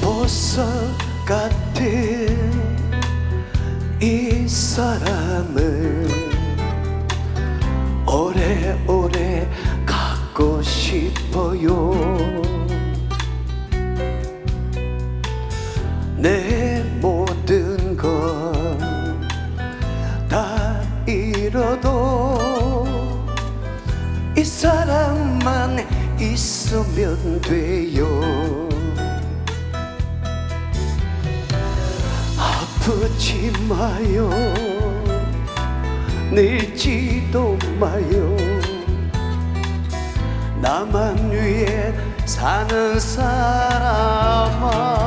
보석 같은 이 사람을 사람만 있으면 돼요. 아프지 마요. 늙지도 마요. 나만 위해 사는 사람아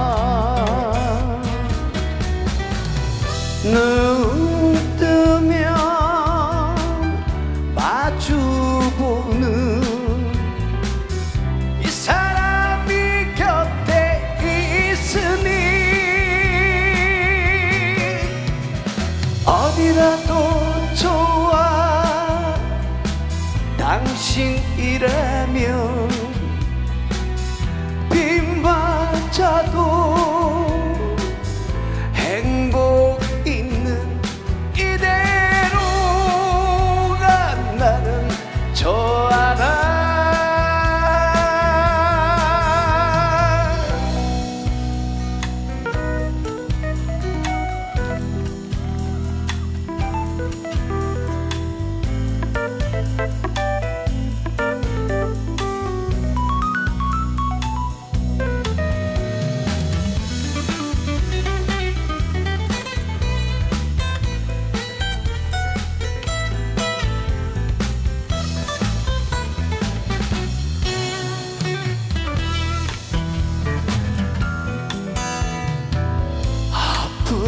당신이라면 비 맞아도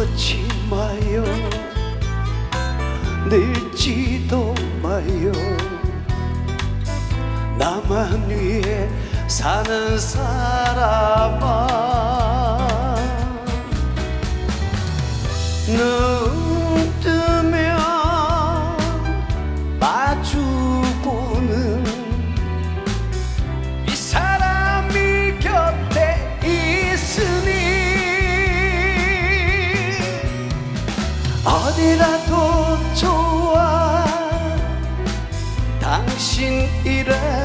아프지 마요. 늙지도 마요. 나만 위해 사는 사람아 어디라도 좋아. 당신 이래